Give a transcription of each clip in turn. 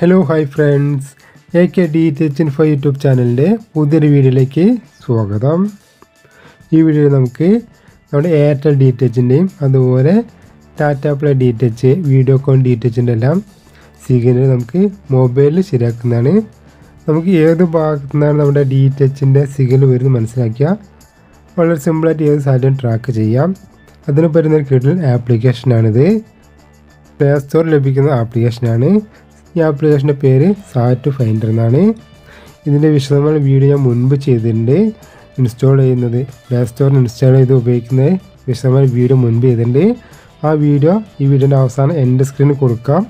Hello hi friends A K D tech in five YouTube ചാനലിന്റെ പുതിയൊരു വീഡിയോയിലേക്ക് സ്വാഗതം. ഈ വീഡിയോയിൽ നമുക്ക് നമ്മുടെ എയർടെൽ ഡി ടെച്ചിന്റെയും അതുപോലെ Tata Play D TH Videocon D ടെച്ചിന്റെ എല്ലാം സിഗ്നൽ നമുക്ക് മൊബൈലിൽ ശരിയാക്കുന്നതാണ്. നമുക്ക് ഏത് ഭാഗത്തു നിന്നാണ് നമ്മുടെ ഡി ടെച്ചിന്റെ സിഗ്നൽ വരുന്നത് മനസ്സിലാക്കുക. വളരെ സിമ്പിളായിട്ട് ഏത് സാധനം ട്രാക്ക് ചെയ്യാം. അതിന് പറ്റുന്ന കിട്ടുന്ന ആപ്ലിക്കേഷനാണിത് പ്ലേ സ്റ്റോറിൽ ലഭിക്കുന്ന ആപ്ലിക്കേഷനാണ് ഈ ആപ്ലിക്കേഷന്റെ പേര് സാറ്റ് ഫൈൻഡർ എന്നാണ്. ഇതിന്റെ വിശദമായ വീഡിയോ ഞാൻ മുൻപ് ചെയ്തിട്ടുണ്ട്. ഇൻസ്റ്റാൾ ചെയ്യുന്നത് പ്ലേ സ്റ്റോറിൽ ഇൻസ്റ്റാൾ ചെയ്ത് ഉപയോഗിക്കുന്നത് വിശദമായ വീഡിയോ മുൻപ് ചെയ്തിട്ടുണ്ട്. ആ വീഡിയോ ഈ വീഡിയോന്റെ അവസാനം എന്റെ സ്ക്രീനിൽ കൊടുക്കാം.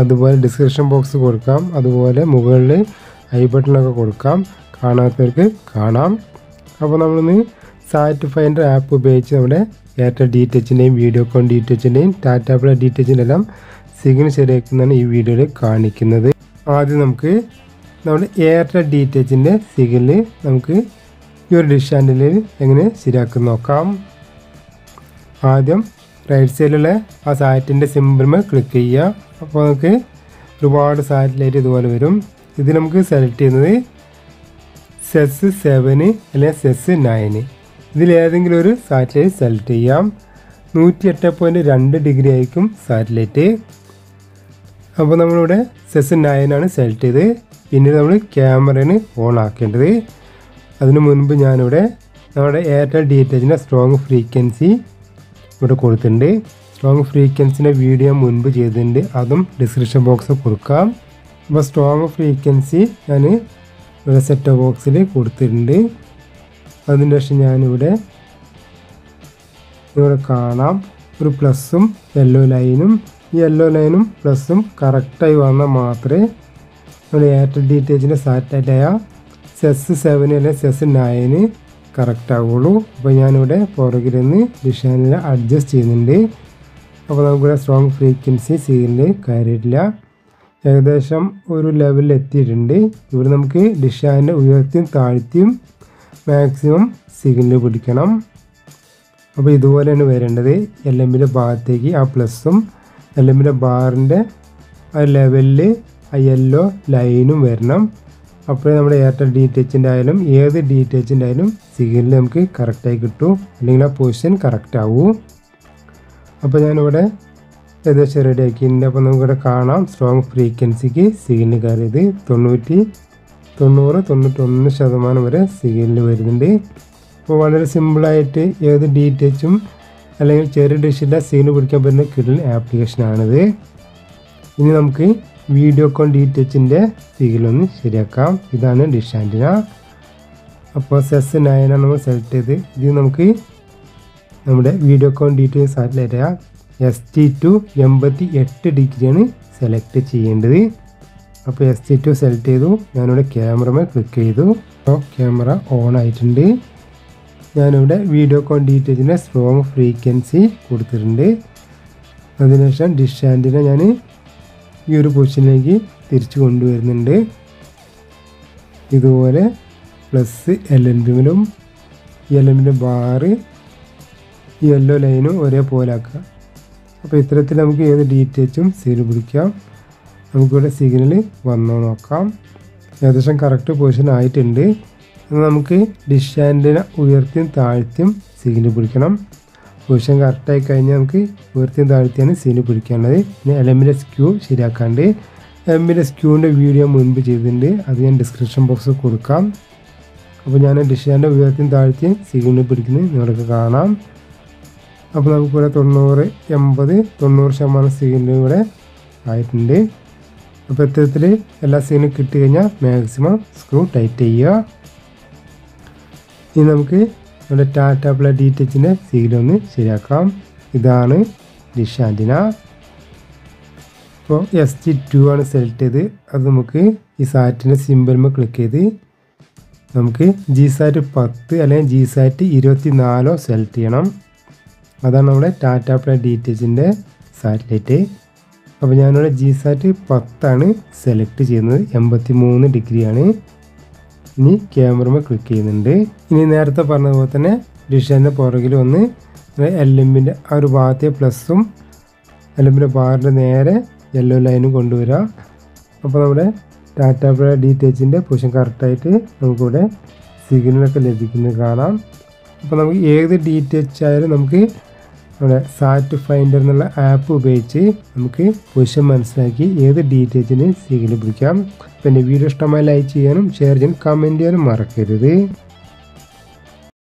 അതുപോലെ ഡിസ്ക്രിപ്ഷൻ ബോക്സ് കൊടുക്കാം. അതുപോലെ മുകളിൽ ഐ ബട്ടണൊക്കെ കൊടുക്കാം. കാണാത്തവർക്ക് കാണാം. അപ്പോൾ നമ്മളിന്ന് സാറ്റ് ഫൈൻഡർ ആപ്പ് ഉപയോഗിച്ച് നമ്മുടെ എയർടെൽ ഡി ടച്ചിന്റെയും വീഡിയോ വീഡിയോകോൺ ഡി ടച്ചിന്റെയും ടാറ്റാപ്പിളെ ഡി ടച്ചിന്റെ എല്ലാം സിഗ്നൽ ശരിയാക്കുന്നതാണ് ഈ വീഡിയോയിൽ കാണിക്കുന്നത്. ആദ്യം നമുക്ക് നമ്മുടെ എയർടെൽ ഡി ടി സിഗ്നൽ നമുക്ക് ഈ ഒരു ഡിഷ് ആൻഡിൽ എങ്ങനെ ശരിയാക്കി നോക്കാം. ആദ്യം റൈറ്റ് സൈഡിലുള്ള ആ സാറ്റിന്റെ സിമ്പിൾമേൽ ക്ലിക്ക് ചെയ്യുക. അപ്പോൾ നമുക്ക് ഒരുപാട് സാറ്റലൈറ്റ് ഇതുപോലെ വരും. ഇത് നമുക്ക് സെലക്ട് ചെയ്യുന്നത് സെസ് സെവന് അല്ലെങ്കിൽ സെസ് നയന് ഇതിലേതെങ്കിലും ഒരു സാറ്റലൈറ്റ് സെലക്ട് ചെയ്യാം. നൂറ്റി എട്ട് പോയിന്റ് രണ്ട് ഡിഗ്രി ആയിരിക്കും സാറ്റലൈറ്റ് അപ്പോൾ നമ്മളിവിടെ സെസ് നയനാണ് സെലക്ട് ചെയ്ത് പിന്നീട് നമ്മൾ ക്യാമറയാണ് ഓൺ ആക്കേണ്ടത്. അതിനു മുൻപ് ഞാനിവിടെ നമ്മുടെ എയർടെൽ ഡി ടി എച്ചിന്റെ സ്ട്രോങ് ഫ്രീക്വൻസി ഇവിടെ കൊടുത്തിട്ടുണ്ട്. സ്ട്രോങ് ഫ്രീക്വൻസിന്റെ വീഡിയോ മുൻപ് ചെയ്തിട്ടുണ്ട്. അതും ഡിസ്ക്രിപ്ഷൻ ബോക്സിൽ കൊടുക്കാം. അപ്പോൾ സ്ട്രോങ് ഫ്രീക്വൻസി ഞാൻ ഇവിടെ സെറ്റ് ബോക്സിൽ കൊടുത്തിട്ടുണ്ട്. അതിന് ശേഷം ഞാനിവിടെ ഇവിടെ കാണാം. ഒരു പ്ലസ്സും യെല്ലോ ലൈനും യെല്ലോ ലൈനും പ്ലസ്സും കറക്റ്റായി വന്നാൽ മാത്രമേ നമ്മുടെ എയർടെൽ ഡി ടി എച്ചിന്റെ സാറ്റലൈറ്റായ സെസ് സെവൻ അല്ലെങ്കിൽ സെസ് നയന് കറക്റ്റ് ആവുള്ളൂ. അപ്പോൾ ഞാനിവിടെ പുറകിൽ നിന്ന് ഡിഷാനിൽ അഡ്ജസ്റ്റ് ചെയ്യുന്നുണ്ട്. അപ്പോൾ നമുക്കിവിടെ സ്ട്രോങ് ഫ്രീക്വൻസി സിഗ്നൽ കയറിയിട്ടില്ല ഏകദേശം ഒരു ലെവലിൽ എത്തിയിട്ടുണ്ട്. ഇവിടെ നമുക്ക് ഡിഷാനിന്റെ ഉയർത്തിയും താഴ്ത്തിയും മാക്സിമം സിഗ്നൽ പിടിക്കണം. അപ്പോൾ ഇതുപോലെയാണ് വരേണ്ടത്. എൽ എമ്മിന്റെ ഭാഗത്തേക്ക് ആ പ്ലസ്സും എൽ എമ്മിന്റെ ബാറിന്റെ ആ ലെവലിൽ ആ യെല്ലോ ലൈനും വരണം. അപ്പോഴേ നമ്മുടെ എയർടെൽ ഡി ടി എച്ചിന്റെ ആയാലും ഏത് ഡി ടി എച്ചിന്റെ ആയാലും സിഗ്നൽ നമുക്ക് കറക്റ്റായി കിട്ടും. അല്ലെങ്കിൽ ആ പൊസിഷൻ കറക്റ്റ് ആവൂ. അപ്പോൾ ഞാനിവിടെ ഏകദേശം റെഡി ആക്കിയിട്ടുണ്ട്. അപ്പോൾ നമുക്കിവിടെ കാണാം സ്ട്രോങ് ഫ്രീക്വൻസിക്ക് സിഗ്നൽ കയറിയത് തൊണ്ണൂറ്റി തൊണ്ണൂറ് തൊണ്ണൂറ്റൊന്ന് ശതമാനം വരെ സിഗ്നൽ വരുന്നുണ്ട്. അപ്പോൾ വളരെ സിമ്പിളായിട്ട് ഏത് ഡി ടി എച്ചും അല്ലെങ്കിൽ ചെറിയ ഡിഷിന്റെ സീന് പിടിക്കാൻ പറ്റുന്ന കിടൽ ആപ്ലിക്കേഷനാണിത് ഇനി നമുക്ക് വീഡിയോ കോൺ ഡി ടച്ചിന്റെ സീലൊന്ന് ശരിയാക്കാം. ഇതാണ് ഡിഷ് ആന്റിന അപ്പോൾ സെസ് നയനാണ് നമ്മൾ സെലക്ട് ചെയ്ത്. ഇത് നമുക്ക് നമ്മുടെ വീഡിയോ കോൺ ഡി ടച്ച് എച്ച് സാറ്റലൈറ്റായ എസ് ടി ടു എൺപത്തി എട്ട് ഡിഗ്രിയാണ് സെലക്ട് ചെയ്യേണ്ടത്. അപ്പോൾ എസ് ടി ടു സെലക്ട് ചെയ്തു. ഞാനിവിടെ ക്യാമറമേ ക്ലിക്ക് ചെയ്തു. അപ്പോൾ ക്യാമറ ഓൺ ആയിട്ടുണ്ട്. ഞാനിവിടെ Videocon D T strong frequency കൊടുത്തിട്ടുണ്ട് അതിനുശേഷം ഡിഷ് ഞാൻ ഈ ഒരു പൊസിഷനിലേക്ക് തിരിച്ചു കൊണ്ടുവരുന്നുണ്ട്. ഇതുപോലെ പ്ലസ് എൽ എൻ ബിമിലും എൽ എൻ ബിന്റെ ബാറ് യെല്ലോ ലൈനും ഒരേപോലെ ആക്കുക. അപ്പോൾ ഇത്തരത്തിൽ നമുക്ക് ഏത് ഡീറ്റെയിൽസും സീൽ പിടിക്കാം. നമുക്കിവിടെ സിഗ്നൽ വന്നോ നോക്കാം. ഏകദേശം കറക്റ്റ് പൊസിഷൻ ആയിട്ടുണ്ട്. നമുക്ക് ഡിഷ് ആന്റിന ഉയർത്തിയും താഴ്ത്തിയും സിഗ്നൽ പിടിക്കണം. പൊസിഷൻ കറക്റ്റായി കഴിഞ്ഞാൽ നമുക്ക് ഉയർത്തിയും താഴ്ത്തിയാണ് സിഗ്നൽ പിടിക്കേണ്ടത്. പിന്നെ എലമിന്റെ സ്ക്യൂ ശരിയാക്കാണ്ട്. എമ്മിന്റെ സ്ക്യൂവിന്റെ വീഡിയോ മുൻപ് ചെയ്തിട്ടുണ്ട്. അത് ഞാൻ ഡിസ്ക്രിപ്ഷൻ ബോക്സിൽ കൊടുക്കാം. അപ്പോൾ ഞാൻ ഡിഷാന്റെ ഉയർത്തിയും താഴ്ത്തിയും സിഗ്നൽ പിടിക്കുന്നത് നിങ്ങൾക്ക് കാണാം. അപ്പോൾ നമുക്കിവിടെ തൊണ്ണൂറ് എൺപത് തൊണ്ണൂറ് ശതമാനം സിഗ്നൽ ഇവിടെ ആയിട്ടുണ്ട്. അപ്പോൾ ഇത്തരത്തിൽ എല്ലാ സീനും കിട്ടി കഴിഞ്ഞാൽ മാക്സിമം സ്ക്രൂ ടൈറ്റ് ചെയ്യുക. ഇനി നമുക്ക് നമ്മുടെ ടാറ്റ പ്ലേ ഡി ടച്ചിന്റെ സീലൊന്ന് ശരിയാക്കാം. ഇതാണ് ഡിഷ് ആന്റിന അപ്പോൾ എസ് ജി ടു ആണ് സെലക്ട് ചെയ്ത്. അത് നമുക്ക് ഈ സാറ്റിന്റെ സിമ്പിൾമ ക്ലിക്ക് ചെയ്ത് നമുക്ക് ജി സാറ്റ് പത്ത് അല്ലെങ്കിൽ ജി സാറ്റ് ഇരുപത്തി നാലോ സെലക്ട് ചെയ്യണം. അതാണ് നമ്മുടെ ടാറ്റ പ്ലേ ഡി ടച്ചിന്റെ സാറ്റലൈറ്റ്. അപ്പോൾ ഞാനിവിടെ ജി സാറ്റ് പത്താണ് സെലക്ട് ചെയ്യുന്നത്. എൺപത്തി മൂന്ന് ഡിഗ്രിയാണ്. ഇനി ക്യാമറമ ക്ലിക്ക് ചെയ്യുന്നുണ്ട്. ഇനി നേരത്തെ പറഞ്ഞതുപോലെ തന്നെ ഡിഷന്റെ പുറകിൽ വന്ന് എൽ എമ്മിന്റെ ആ ഒരു ഭാഗത്തെ പ്ലസ്സും എമ്മിന്റെ ബാറിന്റെ നേരെ യെല്ലോ ലൈനും കൊണ്ടുവരിക അപ്പോൾ നമ്മുടെ ടാറ്റ പ്ലേ ഡി ടി എച്ചിന്റെ പൊസിഷൻ കറക്റ്റായിട്ട് നമുക്കിവിടെ സിഗ്നലൊക്കെ ലഭിക്കുന്നത് കാണാം. അപ്പോൾ നമുക്ക് ഏത് ഡി ആയാലും നമുക്ക് നമ്മുടെ സാറ്റ് ഫൈൻഡർ എന്നുള്ള ആപ്പ് ഉപയോഗിച്ച് നമുക്ക് പൊസിഷൻ മനസ്സിലാക്കി ഏത് ഡി ടി സിഗ്നൽ പിടിക്കാം. പിന്നെ വീഡിയോ ഇഷ്ടമായി ലൈക്ക് ചെയ്യാനും ഷെയർ ചെയ്യാനും കമന്റ് ചെയ്യാനും മറക്കരുത്.